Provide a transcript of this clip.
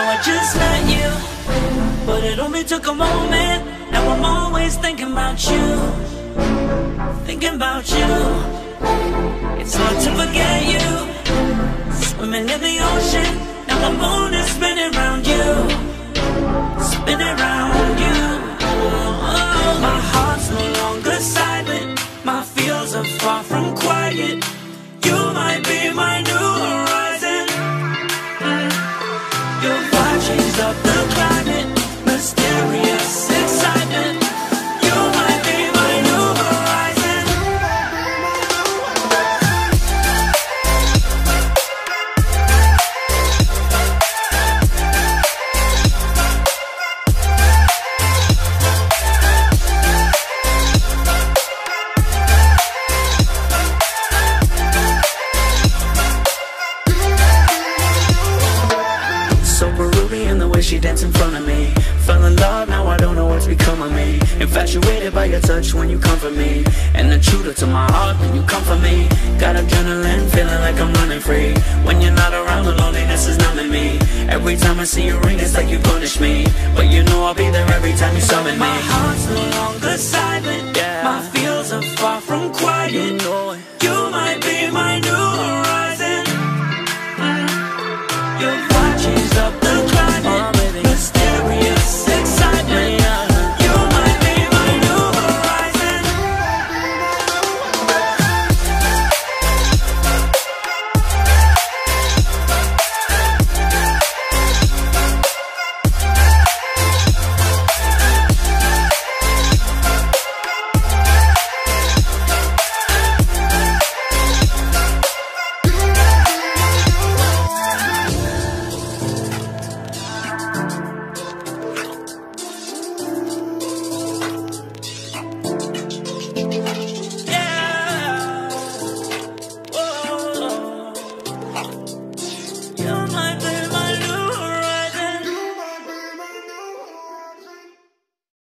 I just met you, but it only took a moment. Now I'm always thinking about you, thinking about you. It's hard to forget you, swimming in the ocean. Now the moon she danced in front of me. Fell in love, now I don't know what's become of me. Infatuated by your touch when you comfort me. And shooter to my heart when you come for me. Got adrenaline, feeling like I'm running free. When you're not around, the loneliness is numbing me. Every time I see you ring, it's like you punish me. But you know I'll be there every time you summon me. My heart's no longer silent